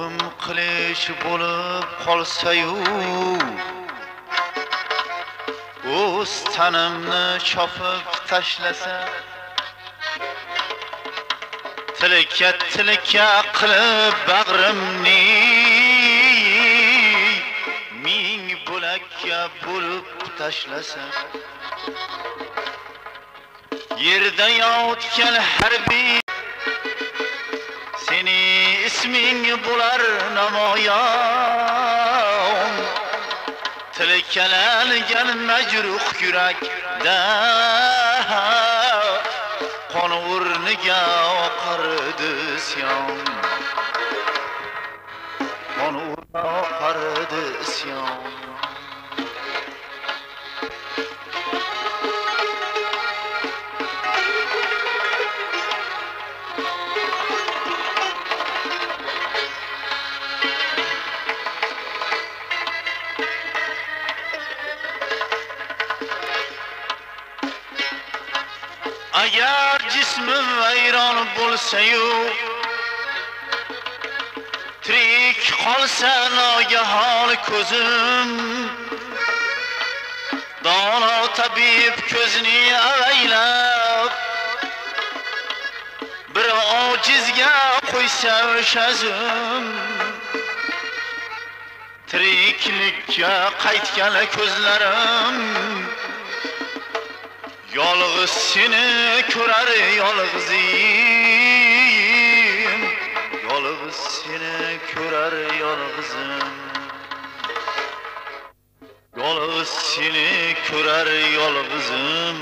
to'qim qilish bo'lib qolsayu o'z tanimni chopib tashlasa tilka tilka qilib bag'rimni ming bo'lakka bo'lib tashlasa. Yerda yotgan harbiy isming bo'lar namoyon. Tilkalangan majruh yurakda. Qon o'rniga oqardi isyon qon o'rniga oqardi isyon agar jismim vayron bo'lsayu tirik qolsa nogahon ko'zim. Dono tabib ko'zini avaylab bir ojizga qo'ysa o'sha tiriklikka qaytgan ko'zlarim Yolg'iz seni ko'rar yolg'izim Yolg'iz seni ko'rar yolg'izim. Yolg'iz seni ko'rar yolg'izim.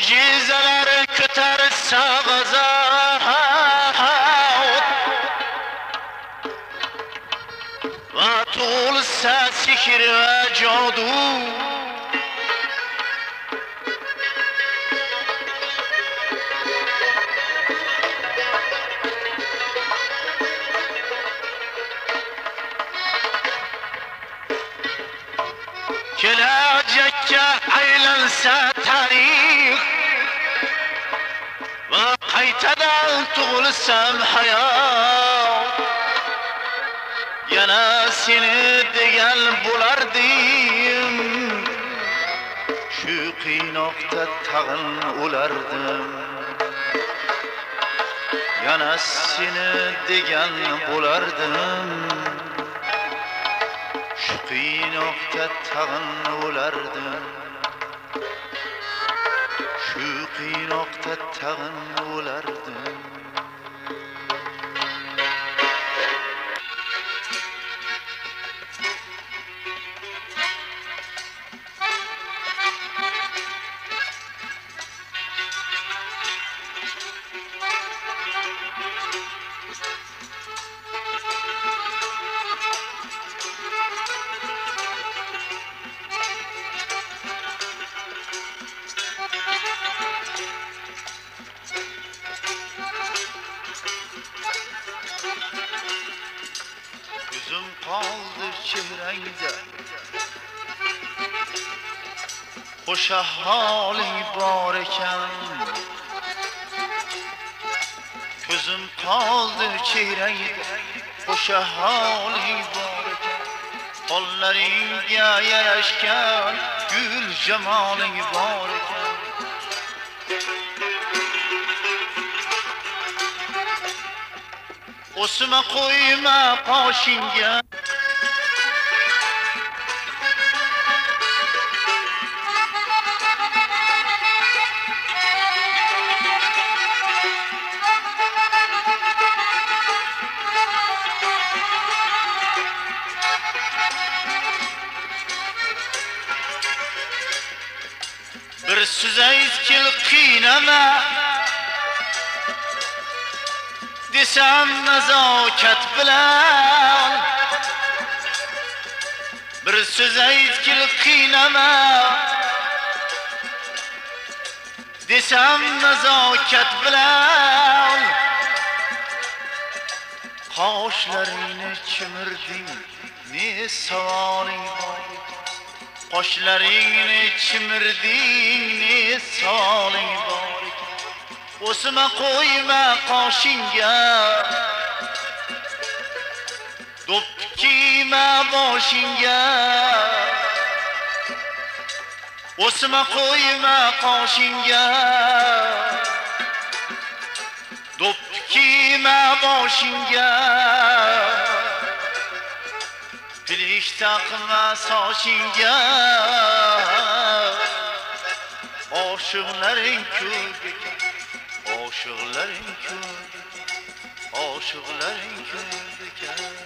Mucizeler küter savaza. Vatul sen sihir ve cadu. Gelecekke eğlense qaytadan tug'ilsam hayot yana seni degan bo'lardim. Shu qiynoqda tag'in o'lardim yana seni degan bo'lardim. Shu qiynoqda tag'in o'lardim qiynoqda tag'in o'lardi Gözüm kaldı çehrengde Hoşa hali bor ekan Gözüm kaldı çehrengde Hoşa hali bor ekan Qo'llaringga yarashgan gul jamoling bor ekan o'sma qo'yma qoshingga. Bir so'zaytkil qiynama. Desam nazokat bilan. Bir so'z aytgil qiynama. Desam nazokat bilan. Qoshlaringni chimirding ne savoling bor? Qoshlaringni chimirding ne savoling bor? O'sma qo'yma qoshingga. Do'ppi kiyma boshingga. O'sma qo'yma qoshingga. Do'ppi kiyma boshingga. Pilish taqma sochingga oshiqlaring ko'p ekan. Oshiqlaring ko'p oshiqlaring ko'p ekan